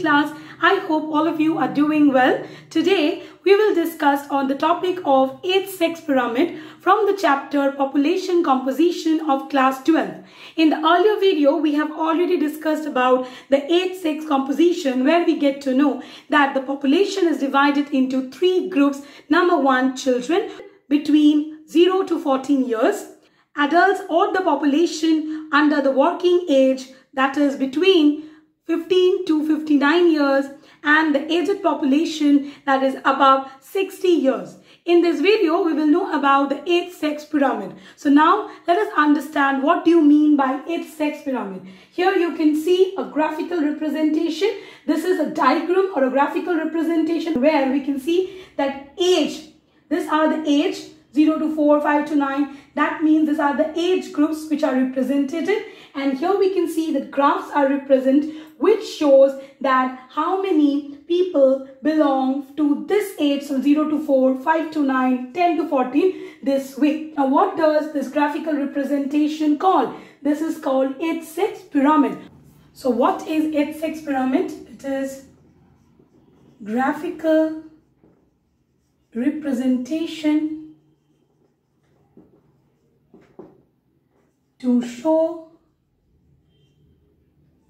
class. I hope all of you are doing well. Today we will discuss on the topic of age sex pyramid from the chapter population composition of class 12. In the earlier video we have already discussed about the age sex composition where we get to know that the population is divided into three groups. Number one children between 0 to 14 years adults or the population under the working age that is between 15 to 59 years and the aged population that is above 60 years. In this video, we will know about the age sex pyramid. So now let us understand what do you mean by age sex pyramid. Here you can see a graphical representation. This is a diagram or a graphical representation where we can see that age. These are the age 0 to 4, 5 to 9. That means these are the age groups which are represented. And here we can see that graphs are represented which shows that how many people belong to this age from 0 to 4, 5 to 9, 10 to 14 this way. Now what does this graphical representation call? This is called age sex pyramid. So what is age sex pyramid? It is graphical representation to show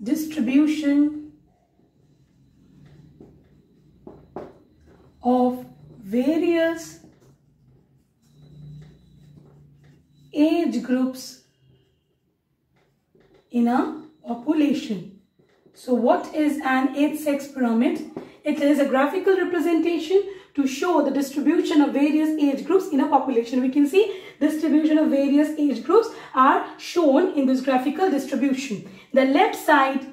distribution of various age groups in a population. So what is an age sex pyramid? It is a graphical representation to show the distribution of various age groups in a population. We can see distribution of various age groups are shown in this graphical distribution. The left side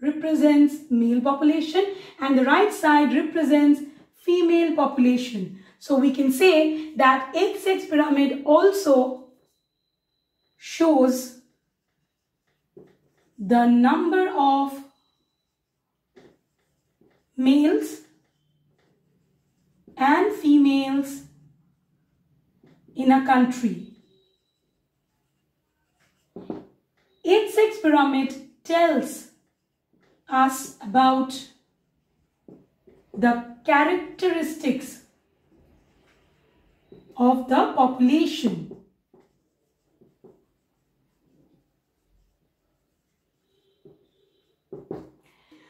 represents male population and the right side represents female population. So we can say that age sex pyramid also shows the number of males and females in a country. Age sex pyramid tells us about the characteristics of the population.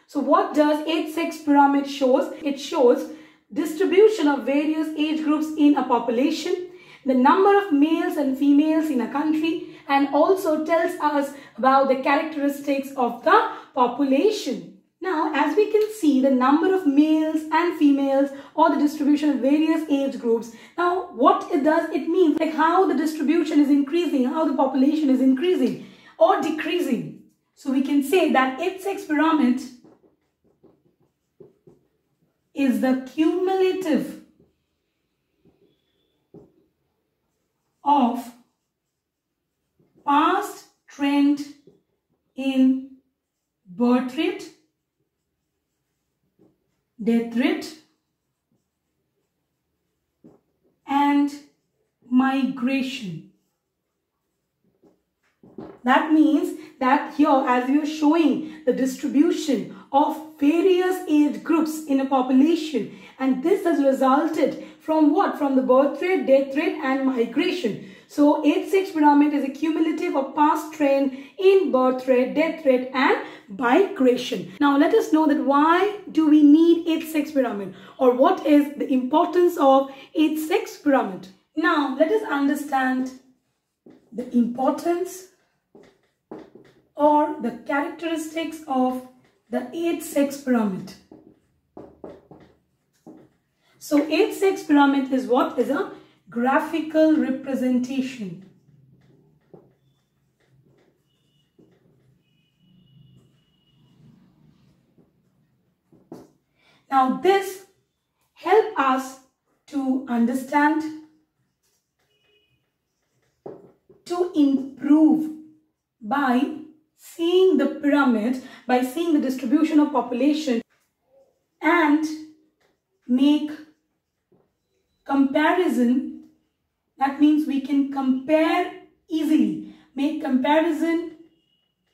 So what does age sex pyramid shows? It shows distribution of various age groups in a population, the number of males and females in a country, and also tells us about the characteristics of the population. Now, as we can see, the number of males and females or the distribution of various age groups. Now, what it does, it means like how the distribution is increasing, how the population is increasing or decreasing. So we can say that age sex pyramid is the cumulative of past trend in birth rate, death rate, and migration. That means that here as we are showing the distribution of various age groups in a population and this has resulted from what? From the birth rate, death rate and migration. So age sex pyramid is a cumulative of past trend in birth rate, death rate and migration. Now let us know that why do we need age sex pyramid or what is the importance of age sex pyramid. Now let us understand the importance or the characteristics of the age sex pyramid. So age sex pyramid is what? Is a graphical representation. Now this help us to understand, to improve by seeing the pyramid, by seeing the distribution of population and make comparison. That means we can compare easily, make comparison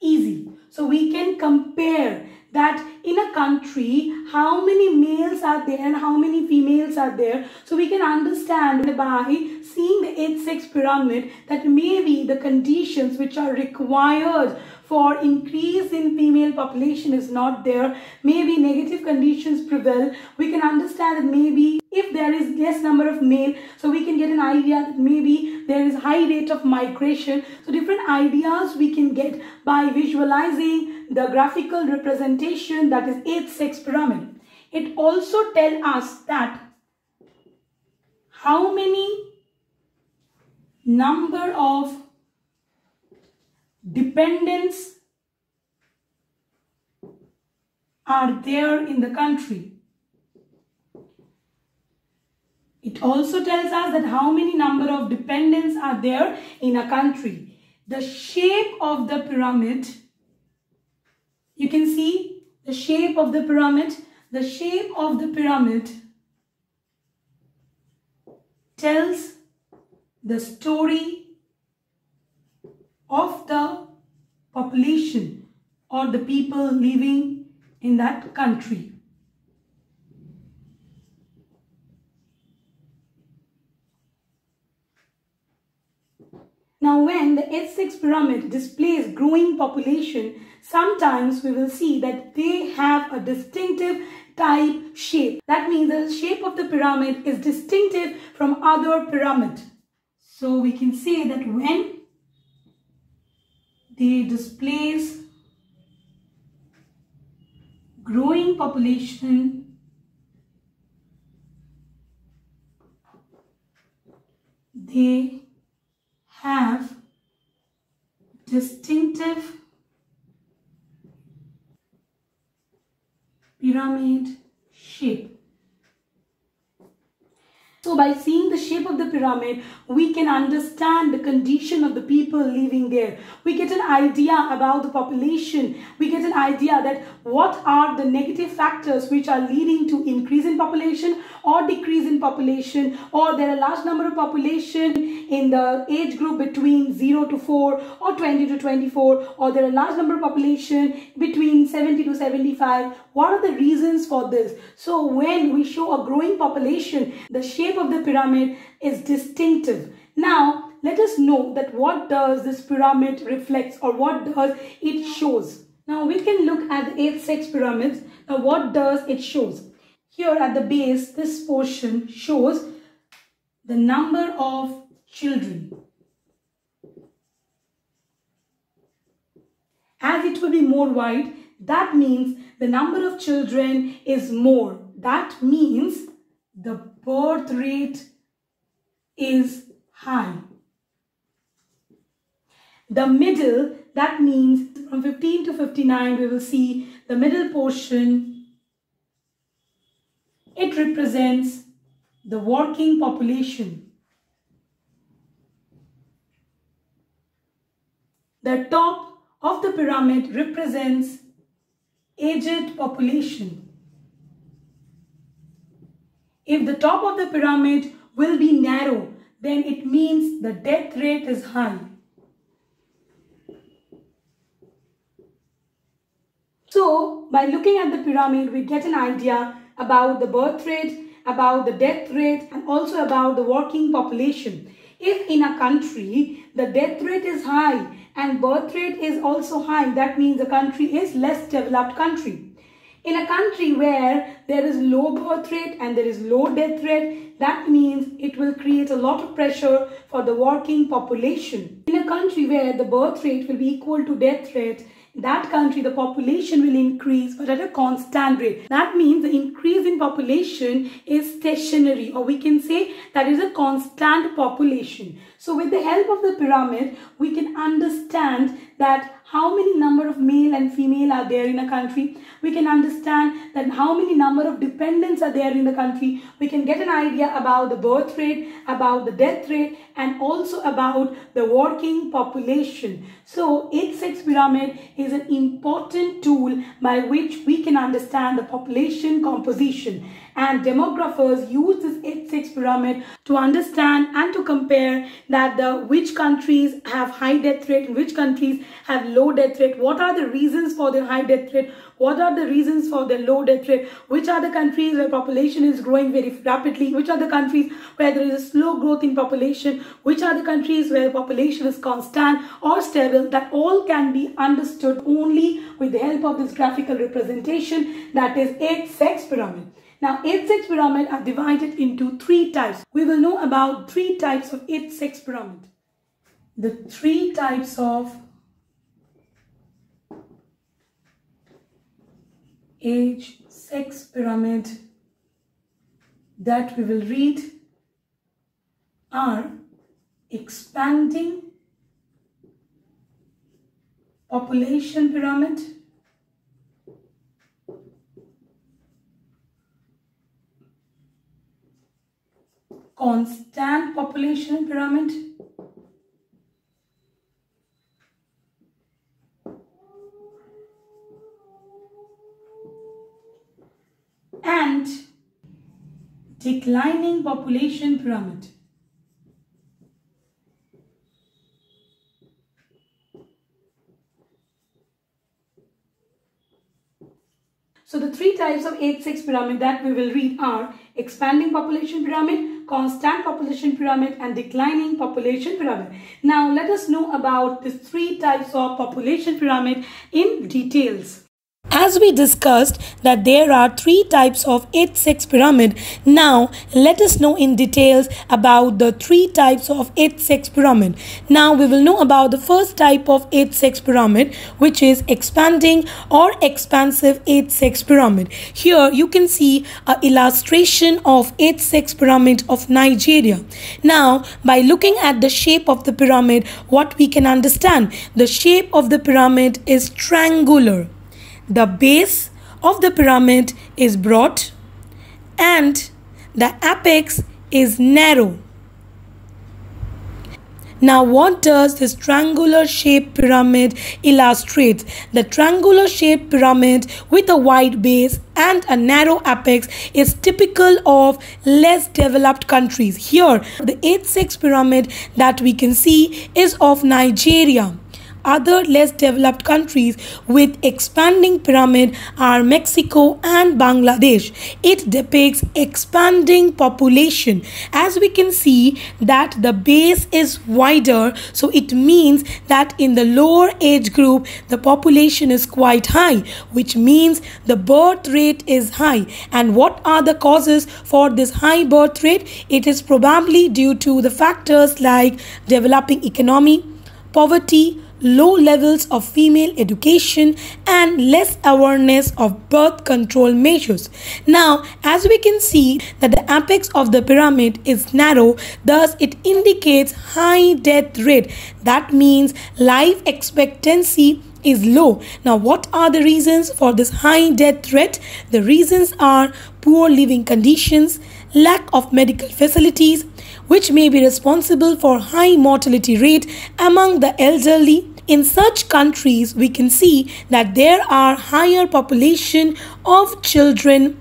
easy. So we can compare that in a country how many males are there and how many females are there? So we can understand by seeing the age sex pyramid that maybe the conditions which are required for increase in female population is not there, maybe negative conditions prevail, we can understand that maybe if there is less number of male, so we can get an idea that maybe there is high rate of migration. So different ideas we can get by visualizing the graphical representation that is age sex pyramid. It also tell us that how many number of dependents are there in the country. It also tells us that how many number of dependents are there in a country. The shape of the pyramid, you can see the shape of the pyramid. The shape of the pyramid tells the story of the population or the people living in that country. Now when the age pyramid displays growing population, sometimes we will see that they have a distinctive type shape. That means the shape of the pyramid is distinctive from other pyramid. So we can say that when they displace growing population they have distinctive pyramid shape so by seeing the shape of the pyramid, we can understand the condition of the people living there. We get an idea about the population. We get an idea that what are the negative factors which are leading to increase in population or decrease in population or there are a large number of population in the age group between 0 to 4 or 20 to 24 or there are large number of population between 70 to 75. What are the reasons for this? So when we show a growing population, the shape shape of the pyramid is distinctive. Now, let us know that what does this pyramid reflects or what does it shows. Now, we can look at the age sex pyramids. Now, what does it shows? Here at the base, this portion shows the number of children. As it will be more wide, that means the number of children is more. That means the birth rate is high. The middle, that means from 15 to 59, we will see the middle portion. It represents the working population. The top of the pyramid represents aged population. If the top of the pyramid will be narrow, then it means the death rate is high. So, by looking at the pyramid, we get an idea about the birth rate, about the death rate, and also about the working population. If in a country, the death rate is high and birth rate is also high, that means the country is less developed country. In a country where there is low birth rate and there is low death rate, that means it will create a lot of pressure for the working population. In a country where the birth rate will be equal to death rate, that country the population will increase but at a constant rate. That means the increase in population is stationary or we can say that is a constant population. So with the help of the pyramid, we can understand that how many number of male and female are there in a country. We can understand that how many number of dependents are there in the country. We can get an idea about the birth rate, about the death rate and also about the working population. So age sex pyramid is an important tool by which we can understand the population composition and demographers use this age sex pyramid to understand and to compare that the which countries have high death rate which countries have low death rate? What are the reasons for the high death rate? What are the reasons for the low death rate? Which are the countries where population is growing very rapidly? Which are the countries where there is a slow growth in population? Which are the countries where population is constant or stable? That all can be understood only with the help of this graphical representation that is age sex pyramid. Now, age sex pyramid are divided into three types. We will know about three types of age sex pyramid. The three types of age sex pyramid that we will read are expanding population pyramid constant population pyramid and declining population pyramid. So the three types of age-sex pyramid that we will read are expanding population pyramid, constant population pyramid and declining population pyramid. Now let us know about these three types of population pyramid in details. As we discussed that there are three types of age sex pyramid, now let us know in details about the three types of age sex pyramid. Now we will know about the first type of age sex pyramid which is expanding or expansive age sex pyramid. Here you can see a illustration of age sex pyramid of Nigeria. Now by looking at the shape of the pyramid what we can understand the shape of the pyramid is triangular the base of the pyramid is broad and the apex is narrow. Now what does this triangular shaped pyramid illustrate? The triangular shaped pyramid with a wide base and a narrow apex is typical of less developed countries. Here the age sex pyramid that we can see is of Nigeria. Other less developed countries with expanding pyramid are Mexico and Bangladesh. It depicts expanding population. As we can see that the base is wider so it means that in the lower age group the population is quite high which means the birth rate is high. And what are the causes for this high birth rate? It is probably due to the factors like developing economy, poverty, low levels of female education and less awareness of birth control measures. Now, as we can see that the apex of the pyramid is narrow, thus it indicates high death rate. That means life expectancy is low. Now, what are the reasons for this high death rate? The reasons are poor living conditions, lack of medical facilities, which may be responsible for high mortality rate among the elderly, in such countries, we can see that there are higher population of children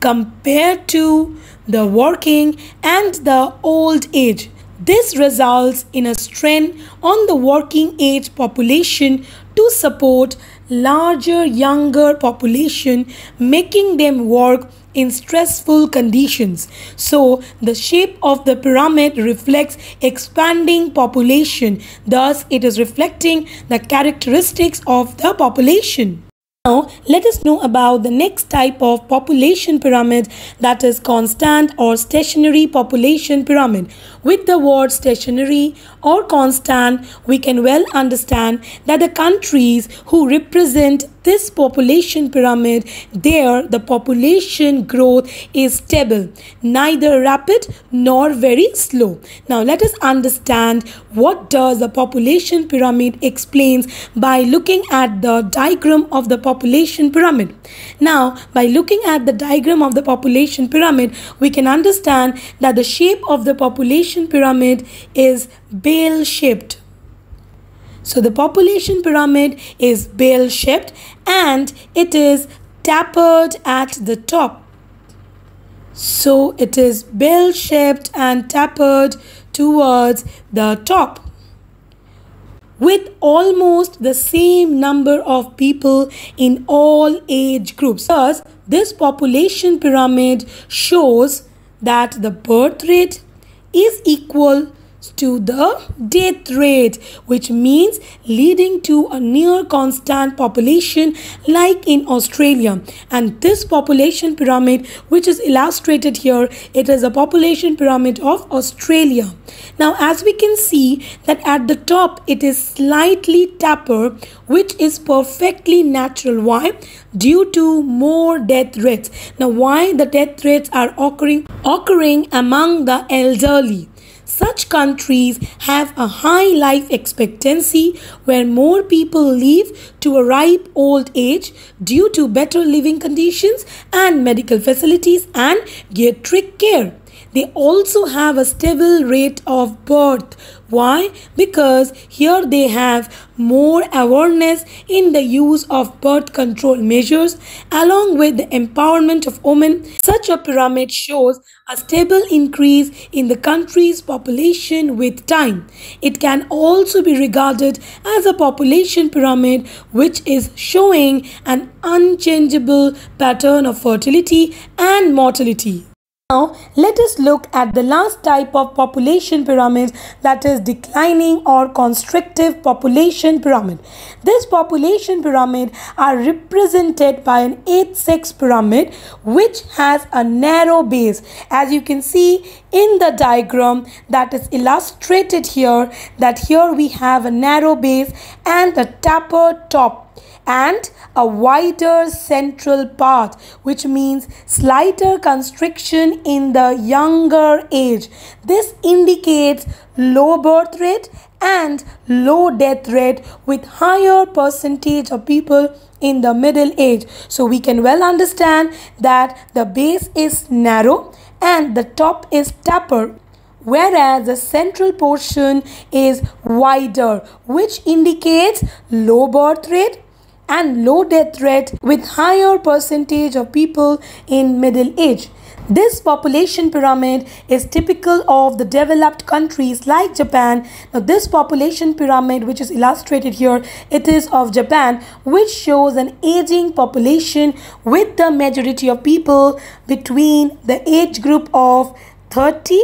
compared to the working and the old age. This results in a strain on the working age population to support larger younger population making them work in stressful conditions. So, the shape of the pyramid reflects expanding population. Thus, it is reflecting the characteristics of the population. Now, let us know about the next type of population pyramid that is constant or stationary population pyramid. With the word stationary or constant, we can well understand that the countries who represent this population pyramid, there the population growth is stable, neither rapid nor very slow. Now let us understand what does the population pyramid explains by looking at the diagram of the population pyramid. Now by looking at the diagram of the population pyramid, we can understand that the shape of the population pyramid is bell shaped so the population pyramid is bell shaped and it is tapered at the top. So it is bell shaped and tapered towards the top with almost the same number of people in all age groups. Thus, this population pyramid shows that the birth rate is equal to the death rate which means leading to a near constant population like in Australia. And this population pyramid which is illustrated here it is a population pyramid of Australia. Now as we can see that at the top it is slightly taper which is perfectly natural. Why? Due to more death rates. Now why the death rates are occurring occurring among the elderly such countries have a high life expectancy where more people live to a ripe old age due to better living conditions and medical facilities and geriatric care. They also have a stable rate of birth. Why? Because here they have more awareness in the use of birth control measures along with the empowerment of women. Such a pyramid shows a stable increase in the country's population with time. It can also be regarded as a population pyramid which is showing an unchangeable pattern of fertility and mortality. Now, let us look at the last type of population pyramid that is declining or constrictive population pyramid. This population pyramid are represented by an age-sex pyramid which has a narrow base. As you can see in the diagram that is illustrated here that here we have a narrow base and a taper top and a wider central part which means slighter constriction in the younger age. This indicates low birth rate and low death rate with higher percentage of people in the middle age. So we can well understand that the base is narrow and the top is taper whereas the central portion is wider which indicates low birth rate and low death rate with higher percentage of people in middle age. This population pyramid is typical of the developed countries like Japan. Now this population pyramid which is illustrated here, it is of Japan which shows an aging population with the majority of people between the age group of 30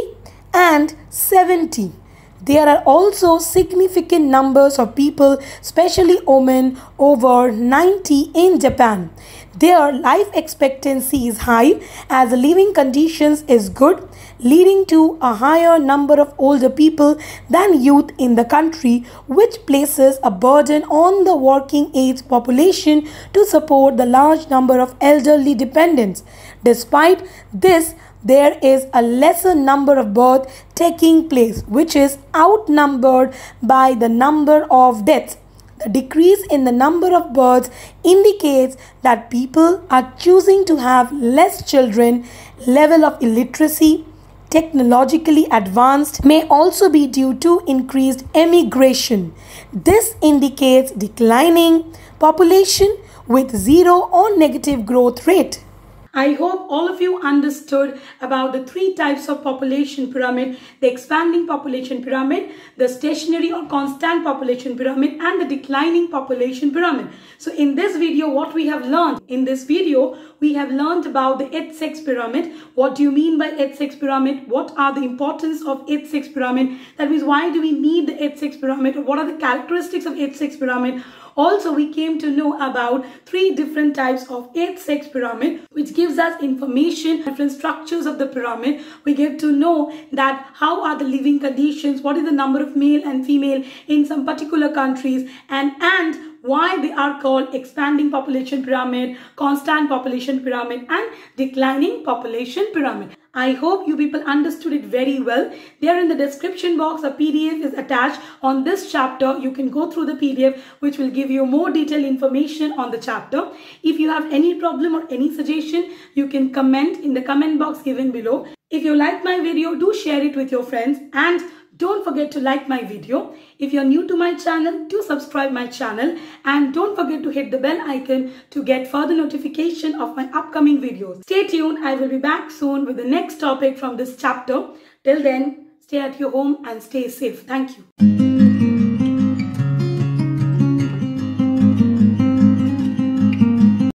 and 70. There are also significant numbers of people, especially women, over 90 in Japan. Their life expectancy is high as living conditions is good, leading to a higher number of older people than youth in the country, which places a burden on the working age population to support the large number of elderly dependents. Despite this, there is a lesser number of births taking place, which is outnumbered by the number of deaths. The decrease in the number of births indicates that people are choosing to have less children. Level of illiteracy, technologically advanced, may also be due to increased emigration. This indicates declining population with zero or negative growth rate. I hope all of you understood about the three types of population pyramid, the expanding population pyramid, the stationary or constant population pyramid and the declining population pyramid. So in this video, what we have learned in this video, we have learned about the age-sex pyramid. What do you mean by age-sex pyramid? What are the importance of age-sex pyramid? That means why do we need the age-sex pyramid? What are the characteristics of age-sex pyramid? Also, we came to know about three different types of age-sex pyramid, which gives us information, different structures of the pyramid. We get to know that how are the living conditions, what is the number of male and female in some particular countries, and, and why they are called expanding population pyramid, constant population pyramid and declining population pyramid. I hope you people understood it very well. There in the description box, a PDF is attached on this chapter. You can go through the PDF which will give you more detailed information on the chapter. If you have any problem or any suggestion, you can comment in the comment box given below. If you like my video, do share it with your friends and don't forget to like my video. If you're new to my channel, do subscribe my channel and don't forget to hit the bell icon to get further notification of my upcoming videos. Stay tuned. I will be back soon with the next topic from this chapter. Till then, stay at your home and stay safe. Thank you.